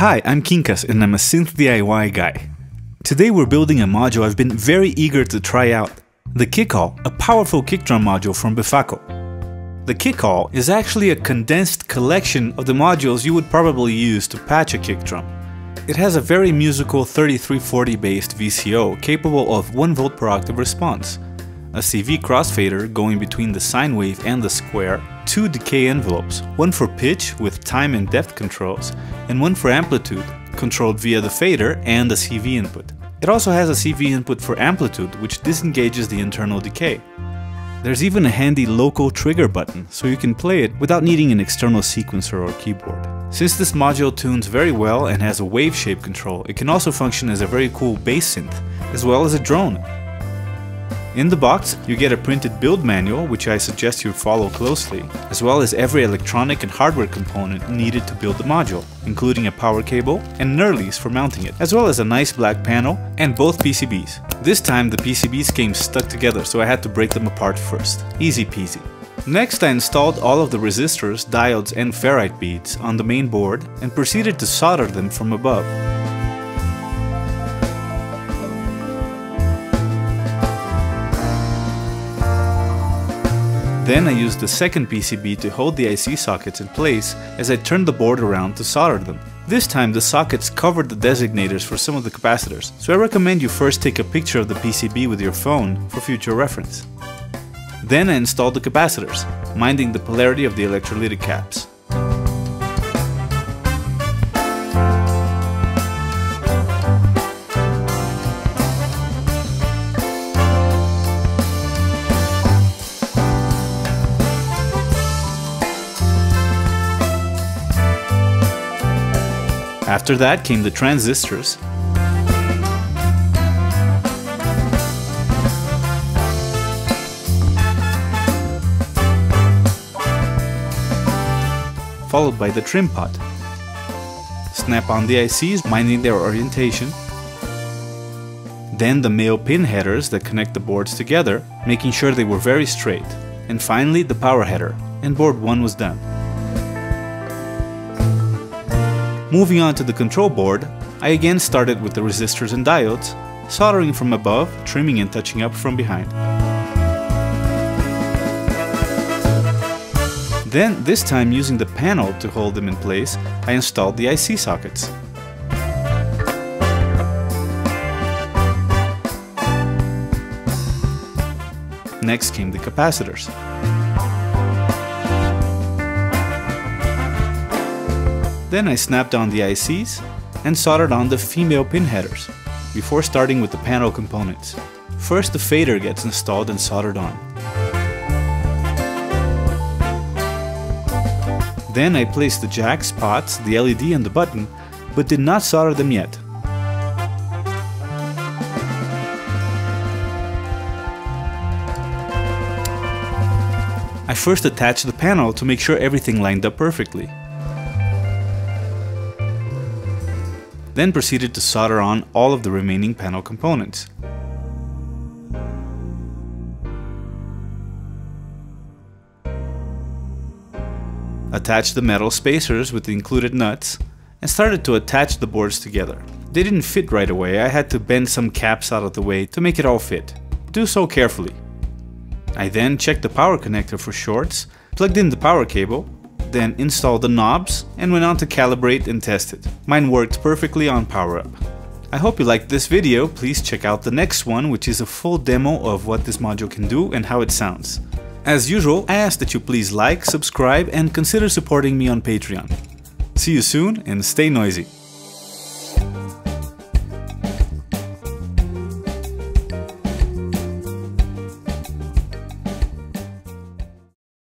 Hi, I'm Quincas and I'm a synth DIY guy. Today we're building a module I've been very eager to try out, the Kickall, a powerful kick drum module from Befaco. The Kickall is actually a condensed collection of the modules you would probably use to patch a kick drum. It has a very musical 3340 based VCO capable of 1V per octave response, a CV crossfader going between the sine wave and the square, two decay envelopes, one for pitch with time and depth controls, and one for amplitude, controlled via the fader and a CV input. It also has a CV input for amplitude, which disengages the internal decay. There's even a handy local trigger button, so you can play it without needing an external sequencer or keyboard. Since this module tunes very well and has a wave shape control, it can also function as a very cool bass synth, as well as a drone. In the box, you get a printed build manual, which I suggest you follow closely, as well as every electronic and hardware component needed to build the module, including a power cable and knurlies for mounting it, as well as a nice black panel and both PCBs. This time the PCBs came stuck together, so I had to break them apart first. Easy peasy. Next I installed all of the resistors, diodes and ferrite beads on the main board and proceeded to solder them from above. Then I used the second PCB to hold the IC sockets in place as I turned the board around to solder them. This time the sockets covered the designators for some of the capacitors, so I recommend you first take a picture of the PCB with your phone for future reference. Then I installed the capacitors, minding the polarity of the electrolytic caps. After that came the transistors. Followed by the trim pot. Snap on the ICs, minding their orientation. Then the male pin headers that connect the boards together, making sure they were very straight. And finally the power header, and board 1 was done. Moving on to the control board, I again started with the resistors and diodes, soldering from above, trimming and touching up from behind. Then, this time using the panel to hold them in place, I installed the IC sockets. Next came the capacitors. Then I snapped on the ICs and soldered on the female pin headers, before starting with the panel components. First the fader gets installed and soldered on. Then I placed the jacks, pots, the LED and the button, but did not solder them yet. I first attached the panel to make sure everything lined up perfectly. Then proceeded to solder on all of the remaining panel components. Attached the metal spacers with the included nuts and started to attach the boards together. They didn't fit right away, I had to bend some caps out of the way to make it all fit. Do so carefully. I then checked the power connector for shorts, plugged in the power cable, then installed the knobs and went on to calibrate and test it. Mine worked perfectly on PowerUp. I hope you liked this video, please check out the next one which is a full demo of what this module can do and how it sounds. As usual, I ask that you please like, subscribe and consider supporting me on Patreon. See you soon and stay noisy.